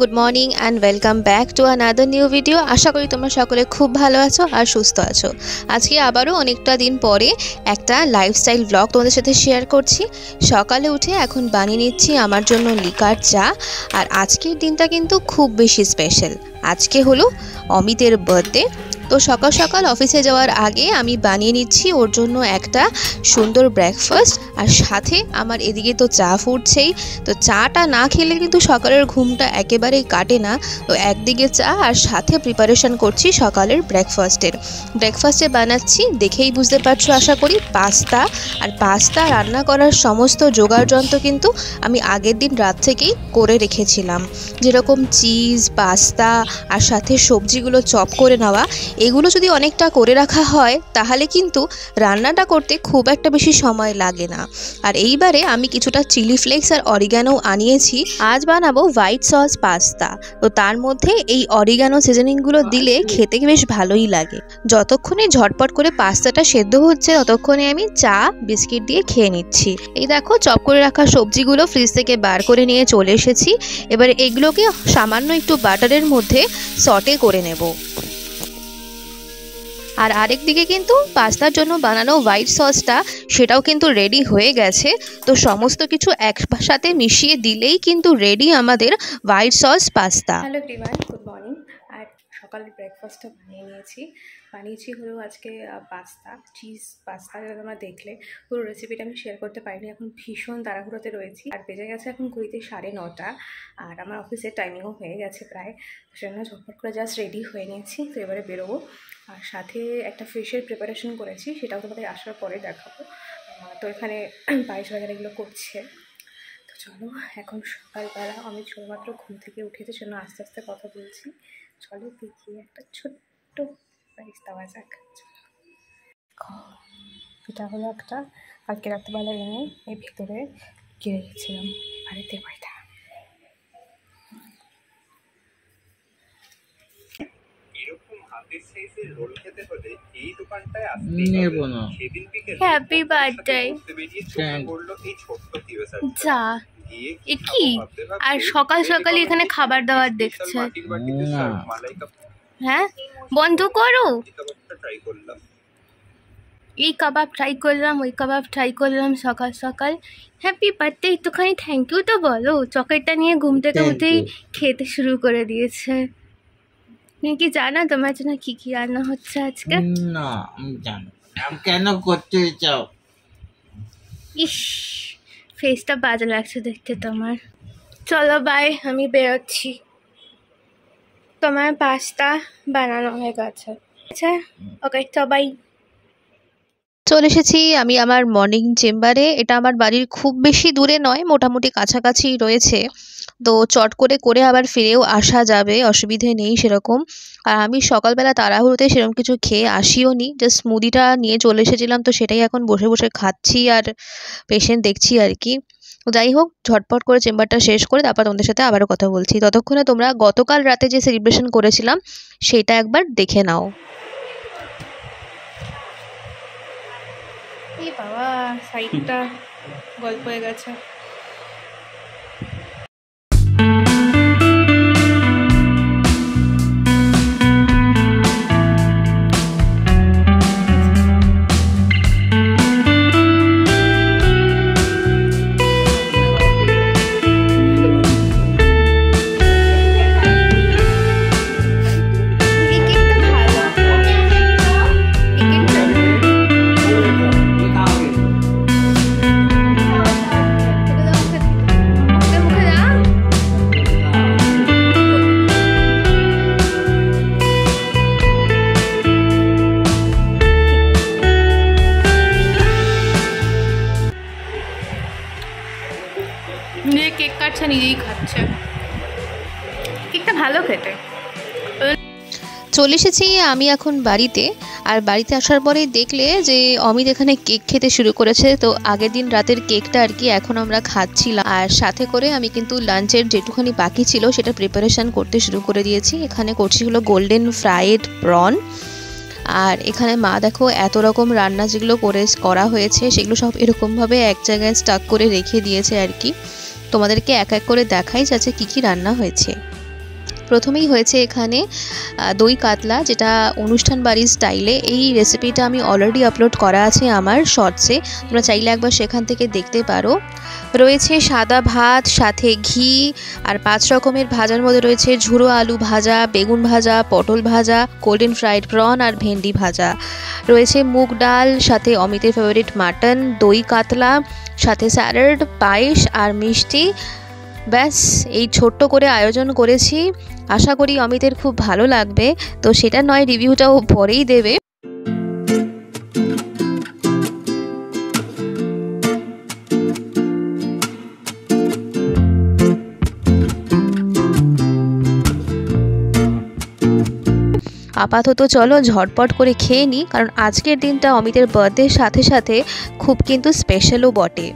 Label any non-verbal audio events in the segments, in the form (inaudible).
Good morning and welcome back to another new video আশা করি তোমরা সকলে খুব ভালো আছো আর সুস্থ আছো। আজকে আবারও অনেকটা দিন পরে একটা লাইফস্টাইল ব্লগ তোমাদের সাথে শেয়ার করছি। সকালে উঠে এখন বানিয়ে নিচ্ছি আমার জন্য লিকার চা। আর আজকের দিনটা কিন্তু খুব বেশি স্পেশাল আজকে হলো অমিতের বার্থডে তো সকাল সকাল অফিসে যাওয়ার আগে আমি বানিয়ে নিচ্ছি ওর জন্য একটা সুন্দর ব্রেকফাস্ট আর সাথে আমার এদিকে তো চা ফুটছেই। তো চাটা না খেলে কিন্তু সকালের ঘুমটা একেবারেই কাটে না। তো একদিকে চা আর সাথে প্রিপারেশন করছি সকালের ব্রেকফাস্টের ব্রেকফাস্টে বানাচ্ছি দেখেই বুঝতে পারছ আশা করি, পাস্তা। আর পাস্তা রান্না করার সমস্ত জোগাড় যন্ত্র কিন্তু আমি আগের দিন রাত থেকেই করে রেখেছিলাম। যেরকম চিজ পাস্তা আর সাথে সবজিগুলো চপ করে নেওয়া এগুলো যদি অনেকটা করে রাখা হয় তাহলে কিন্তু রান্নাটা করতে খুব একটা বেশি সময় লাগে না। আর এইবারে আমি কিছুটা চিলি ফ্লেক্স আর অরিগ্যানো আনিয়েছি। আজ বানাবো হোয়াইট সস পাস্তা। তো তার মধ্যে এই অরিগ্যানো সিজনিংগুলো দিলে খেতে বেশ ভালোই লাগে। যতক্ষণে ঝটপট করে পাস্তাটা সেদ্ধ হচ্ছে ততক্ষণে আমি চা বিস্কিট দিয়ে খেয়ে নিচ্ছি। এই দেখো চপ করে রাখা সবজিগুলো ফ্রিজ থেকে বার করে নিয়ে চলে এসেছি। এবার এগুলোকে সামান্য একটু বাটারের মধ্যে সটে করে নেব। আর আরেক দিকে কিন্তু পাস্তার জন্য বানানো হোয়াইট সসটা সেটাও কিন্তু রেডি হয়ে গেছে। তো সমস্ত কিছু একসাথে মিশিয়ে দিলেই কিন্তু রেডি আমাদের white sauce pasta. Hello everyone good morning আর সকালের ব্রেকফাস্টটা বানিয়ে নিয়েছি। বানিয়েছি হলো আজকে পাস্তা চিজ পাস্তা তোমরা দেখলে। পুরো রেসিপিটা আমি শেয়ার করতে পারিনি, এখন ভীষণ তাড়াহুড়োতে রয়েছি। আর বেজে গেছে এখন ঘুরিতে সাড়ে নটা। আর আমার অফিসের টাইমিংও হয়ে গেছে প্রায়। সেজন্য ঝটপট করে জাস্ট রেডি হয়ে নিয়েছি। তো এবারে বেরোবো। আর সাথে একটা ফিশের প্রিপারেশন করেছি, সেটাও তোমাদের আসার পরে দেখাবো। তো এখানে (clears throat) পায়েস বাজার এগুলো করছে। তো চলো, এখন সকালবেলা আমি শুধুমাত্র ঘুম থেকে উঠেছে জন্য আস্তে আস্তে কথা বলছি। চলো দেখি, একটা ছোট্ট প্রাইস দেওয়া যাক। এটা হলো একটা, কালকে রাত্রেবেলা এনে এই ভিতরে গিয়ে গেছিলাম বাড়িতে কয়টা রোল খেতে হলে এই দোকানটায় নেব না। সেদিন এই ছোট্ট কিউএসআর যা। এ কি? আর সকাল সকালই এখানে খাবার দাবার দেখছে। হ্যাঁ? বন্ধ করো। এই কাবাব ট্রাই করলাম ওই কাবাব ট্রাই করলাম সকাল সকাল। হ্যাপি বার্থডে একটুখানি থ্যাংক ইউ তো বলো। চকেটটা নিয়ে ঘুম থেকে উঠেই খেতে শুরু করে দিয়েছে। তুমি কি জানো তোমার জন্য কি কি রান্না হচ্ছে আজকে? না আমি জানি আমি কেন করতে চাও? ইস ফেসটা বাজে লাগছে দেখতে তোমার। চলো বাই আমি বেরোচ্ছি। তোমার পাস্তা বানানো হয়ে গেছে। আচ্ছা ওকে তো বাই চলে এসেছি আমি আমার মর্নিং চেম্বারে এটা আমার বাড়ির খুব বেশি দূরে নয় মোটামুটি কাছাকাছি রয়েছে। তো চট করে করে আবার ফিরেও আসা যাবে, অসুবিধে নেই সেরকম। আর আমি সকালবেলা তাড়াহুড়োতে সেরকম কিছু খেয়ে আসিও নি জাস্ট স্মুদিটা নিয়ে চলে এসেছিলাম তো সেটাই এখন বসে বসে খাচ্ছি আর পেশেন্ট দেখছি আর কি। যাই হোক, ঝটপট করে চেম্বারটা শেষ করে তারপর তোমাদের সাথে আবারও কথা বলছি। ততক্ষণে তোমরা গতকাল রাতে যে সেলিব্রেশন করেছিলাম, সেটা একবার দেখে নাও। বাবা সাইডটা গল্প হয়ে গেছে। কেক কাটছে, নিজেই খাচ্ছে। কেকটা ভালো খেতে। চলে এসেছি আমি এখন বাড়িতে, আর বাড়িতে আসার পরেই দেখলে যে অমিত এখানে কেক খেতে শুরু করেছে। তো আগের দিন রাতের কেকটা আর কি এখন আমরা খাচ্ছিলাম। আর সাথে করে আমি কিন্তু লাঞ্চের যেটুখানি বাকি ছিল, সেটা প্রিপারেশান করতে শুরু করে দিয়েছি। এখানে করছি হলো গোল্ডেন ফ্রাইড প্রন আর এখানে মা দেখো এত রকম রান্না যেগুলো করে করা হয়েছে, সেগুলো সব এরকমভাবে এক জায়গায় স্টাক করে রেখে দিয়েছে আর কি। তোমাদেরকে এক এক করে দেখাই যাচ্ছে কি কি রান্না হয়েছে। প্রথমেই হয়েছে এখানে দই কাতলা, যেটা অনুষ্ঠান বাড়ির স্টাইলে। এই রেসিপিটা আমি অলরেডি আপলোড করা আছে আমার শর্টসে তোমরা চাইলে একবার সেখান থেকে দেখতে পারো। রয়েছে সাদা ভাত, সাথে ঘি, আর পাঁচ রকমের ভাজার মধ্যে রয়েছে ঝুড়ো আলু ভাজা, বেগুন ভাজা, পটল ভাজা গোল্ডেন ফ্রাইড প্রন আর ভেন্ডি ভাজা। রয়েছে মুগ ডাল, সাথে অমিতের ফেভারিট মাটন দই কাতলা, সাথে স্যালাড পায়েস, আর মিষ্টি। ব্যাস, এই ছোট্ট করে আয়োজন করেছি। আশা করি অমিতের খুব ভালো লাগবে। তো সেটা নয়, রিভিউটাও পরেই দেবে। আপাতত চলো, ঝটপট করে খেয়ে নিই কারণ আজকের দিনটা অমিতের বার্থডের সাথে সাথে খুব কিন্তু স্পেশালও বটে।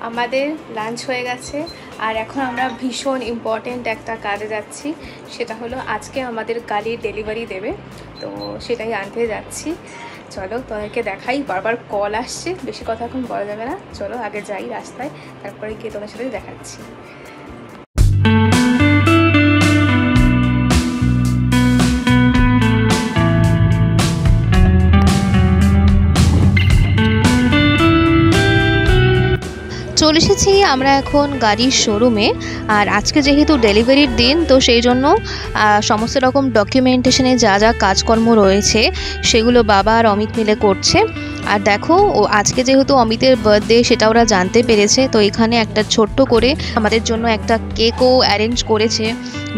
আমাদের লাঞ্চ হয়ে গেছে। আর এখন আমরা ভীষণ ইম্পর্টেন্ট একটা কাজে যাচ্ছি। সেটা হলো আজকে আমাদের গাড়ির ডেলিভারি দেবে। তো সেটাই আনতে যাচ্ছি। চলো তোমাদেরকে দেখাই, বারবার কল আসছে। বেশি কথা এখন বলা যাবে না। চলো আগে যাই রাস্তায়, তারপরে গিয়ে তোমার সাথে দেখাচ্ছি। চলে এসেছি আমরা এখন গাড়ির শোরুমে আর আজকে যেহেতু ডেলিভারির দিন, তো সেই জন্য সমস্ত রকম ডকুমেন্টেশনে যা যা কাজকর্ম রয়েছে, সেগুলো বাবা আর অমিত মিলে করছে। আর দেখো, ও আজকে যেহেতু অমিতের বার্থডে সেটা ওরা জানতে পেরেছে, তো এখানে একটা ছোট্ট করে আমাদের জন্য একটা কেকও অ্যারেঞ্জ করেছে।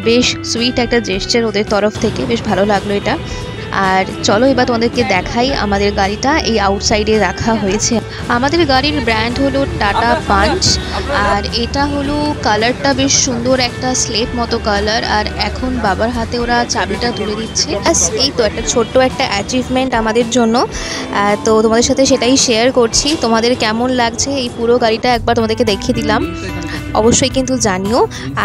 বেশ সুইট একটা জেস্টার ওদের তরফ থেকে, বেশ ভালো লাগল এটা। আর চলো এবার তোমাদেরকে দেখাই আমাদের গাড়িটা, এই আউটসাইডে রাখা হয়েছে আমাদের গাড়ির ব্র্যান্ড হলো টাটা পাঞ্চ আর এটা হলো কালারটা বেশ সুন্দর একটা স্লেট মতো কালার আর এখন বাবার হাতে ওরা চাবিটা তুলে দিচ্ছে। এই তো একটা ছোট্ট একটা অ্যাচিভমেন্ট আমাদের জন্য। তো তোমাদের সাথে সেটাই শেয়ার করছি। তোমাদের কেমন লাগছে এই পুরো গাড়িটা একবার তোমাদেরকে দেখিয়ে দিলাম। অবশ্যই কিন্তু জানিও।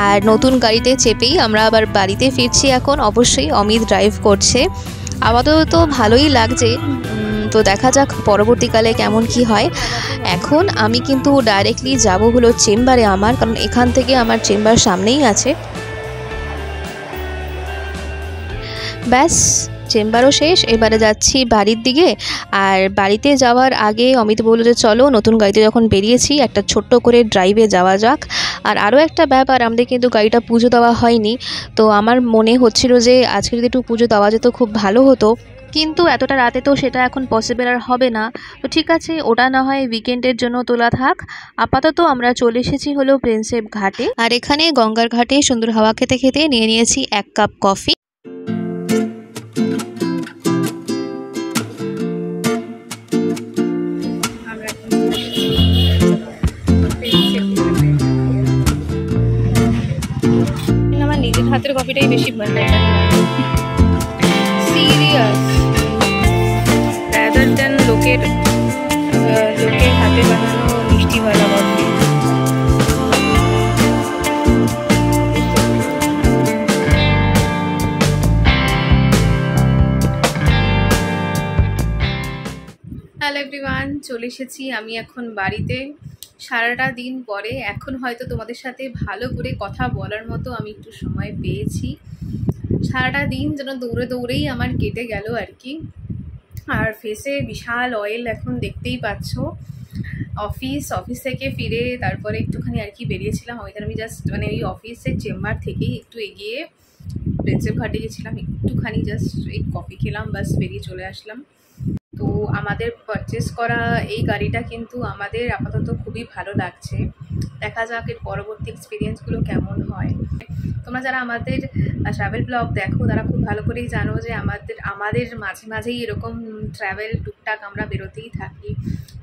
আর নতুন গাড়িতে চেপেই আমরা আবার বাড়িতে ফিরছি এখন। অবশ্যই অমিত ড্রাইভ করছে। আপাতত তো ভালোই লাগছে। তো দেখা যাক পরবর্তীকালে কেমন কি হয়। এখন আমি কিন্তু ডাইরেক্টলি যাব হলো চেম্বারে আমার, কারণ এখান থেকে আমার চেম্বার সামনেই আছে। ব্যাস, চেম্বারও শেষ, এবারে যাচ্ছি বাড়ির দিকে। আর বাড়িতে যাওয়ার আগে অমিত বলল যে, চলো নতুন গাড়িতে যখন বেরিয়েছি, একটা ছোট্ট করে ড্রাইভে যাওয়া যাক। আর আরও একটা ব্যাপার, আমাদের কিন্তু গাড়িটা পুজো দেওয়া হয়নি। তো আমার মনে হচ্ছিল যে, আজকে যদি একটু পুজো দেওয়া যেত, খুব ভালো হতো। কিন্তু এতটা রাতে তো সেটা এখন পসিবল আর হবে না। তো ঠিক আছে, ওটা না হয় উইকেন্ডের জন্য তোলা থাক। আপাতত আমরা চলে এসেছি হলো প্রিন্সেপ ঘাটে। আর এখানে গঙ্গার ঘাটে সুন্দর হাওয়া খেতে খেতে নিয়ে নিয়েছি এক কাপ কফি। আমরা নিজের হাতের কফিটাই বেশি ভালো লাগে। সিরিয়াস হ্যালো এভরিওয়ান চলে এসেছি আমি এখন বাড়িতে। সারাটা দিন পরে এখন হয়তো তোমাদের সাথে ভালো করে কথা বলার মতো আমি একটু সময় পেয়েছি। সারাটা দিন যেন দৌড়ে দৌড়েই আমার কেটে গেল আর কি। আর ফেসে বিশাল অয়েল এখন দেখতেই পাচ্ছ। অফিস অফিস থেকে ফিরে তারপরে একটুখানি আর কি বেরিয়েছিলাম। ওইখানে আমি জাস্ট মানে ওই অফিসের চেম্বার থেকেই একটু এগিয়ে প্রিন্সেপ ঘাটে গেছিলাম একটুখানি জাস্ট এই কফি খেলাম বাস বেরিয়ে চলে আসলাম। তো আমাদের পারচেস করা এই গাড়িটা কিন্তু আমাদের আপাতত খুবই ভালো লাগছে। দেখা যাক এর পরবর্তী এক্সপিরিয়েন্সগুলো কেমন হয়। তোমরা যারা আমাদের ট্রাভেল ব্লগ দেখো, তারা খুব ভালো করেই জানো যে আমাদের আমাদের মাঝে মাঝেই এরকম ট্রাভেল টুকটাক আমরা বেরোতেই থাকি।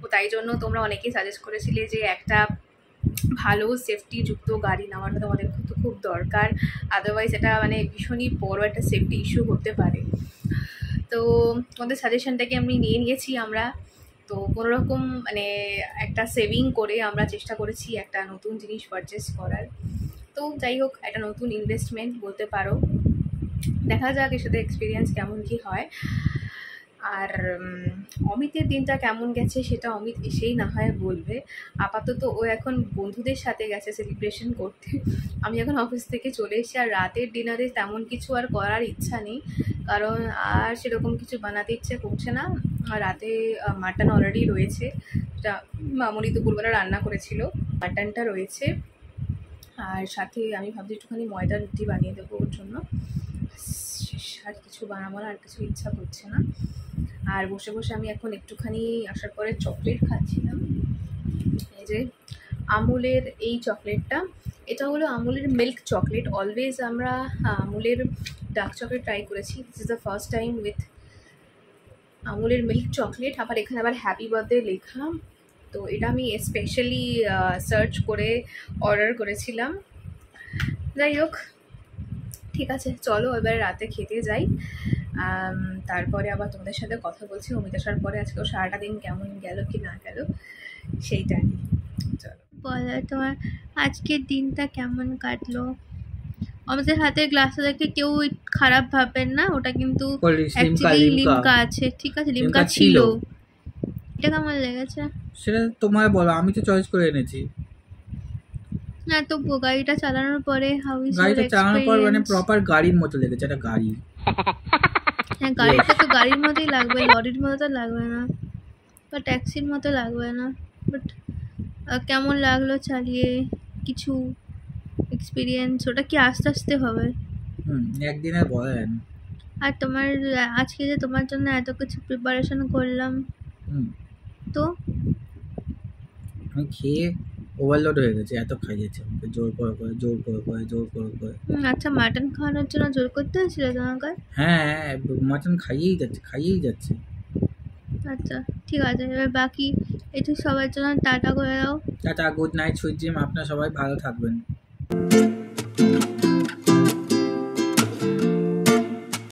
তো তাই জন্য তোমরা অনেকেই সাজেস্ট করেছিলে যে একটা ভালো সেফটি যুক্ত গাড়ি নেওয়াটা তোমাদের কিন্তু খুব দরকার। আদারওয়াইজ এটা মানে ভীষণই বড় একটা সেফটি ইস্যু হতে পারে। তো তোমাদের সাজেশনটাকে আমি নিয়ে নিয়েছি আমরা। তো কোনো রকম মানে একটা সেভিং করে আমরা চেষ্টা করেছি একটা নতুন জিনিস পারচেস করার। তো যাই হোক, একটা নতুন ইনভেস্টমেন্ট বলতে পারো। দেখা যাক এর সাথে এক্সপিরিয়েন্স কেমন কি হয়। আর অমিতের দিনটা কেমন গেছে সেটা অমিত এসেই না হয় বলবে। আপাতত ও এখন বন্ধুদের সাথে গেছে সেলিব্রেশন করতে। আমি এখন অফিস থেকে চলে এসেছি আর রাতের ডিনারে তেমন কিছু আর করার ইচ্ছা নেই। কারণ আর সেরকম কিছু বানাতে ইচ্ছে করছে না। রাতে মাটন অলরেডি রয়েছে। মামুনি দুপুরবেলা রান্না করেছিল। মাটনটা রয়েছে। আর সাথে আমি ভাবছি একটুখানি ময়দা রুটি বানিয়ে দেবো ওর জন্য। আর কিছু বানাবো না আর কিছু ইচ্ছা করছে না। আর বসে বসে আমি এখন একটুখানি আসার পরে চকলেট খাচ্ছিলাম। এই যে আমুলের এই চকলেটটা এটা হলো আমুলের মিল্ক চকলেট অলওয়েজ আমরা আমুলের ডার্ক চকলেট ট্রাই করেছি। This is the first time with আমুলের milk chocolate আবার এখানে আবার হ্যাপি বার্থডে লেখা। তো এটা আমি স্পেশালি সার্চ করে অর্ডার করেছিলাম। যাই হোক, ঠিক আছে, চলো এবার রাতে খেতে যাই। তারপরে আবার তোমাদের সাথে কথা বলছি। অমিত আসার পরে আজকেও সারাটা দিন কেমন গেল কি না গেল, সেইটা নিয়ে। বলো তোমার আজকের দিনটা কেমন কাটলো? আমাদের হাতের গ্লাসটা দেখে কেউ খারাপ ভাবেন না ওটা কিন্তু অ্যাকচুয়ালি লিমকা আছে ঠিক আছে লিমকা ছিল। এটা কেমন লেগেছে? সেটা তোমার বলো আমি তো চয়েস করে এনেছি। না তো গাড়িটা চালানোর পরে হাউ ইজ গাড়িটা চালানোর পর মানে প্রপার গাড়ির মতো লেগেছে একটা গাড়ি। হ্যাঁ গাড়িটা তো গাড়ির মতোই লাগবে লরির মতো তো লাগবে না বা ট্যাক্সির মতো লাগবে না বাট কেমন লাগল চালিয়ে? কিছু এক্সপিরিয়েন্স ওটা কি আস্তে আস্তে হবে? হুম একদিনে বলা যায় না আর তোমার আজকে যে তোমার জন্য এত কিছু প্রিপারেশন করলাম হুম। তো? আমি খেয়ে ওভারলোড হয়ে গেছে এত খাইয়েছে আমাকে জোর করে করে জোর করে করে জোর করে করে। আচ্ছা মাটন খাওয়ানোর জন্য জোর করতে হয়েছিল তোমাকে হ্যাঁ মাটন খাইয়েই যাচ্ছে খাইয়েই যাচ্ছে। আচ্ছা ঠিক আছে এবার বাকি একটু সবার জন্য টাটা করে দাও। Tata, good night sweet dream, আপনারা সবাই ভালো থাকবেন।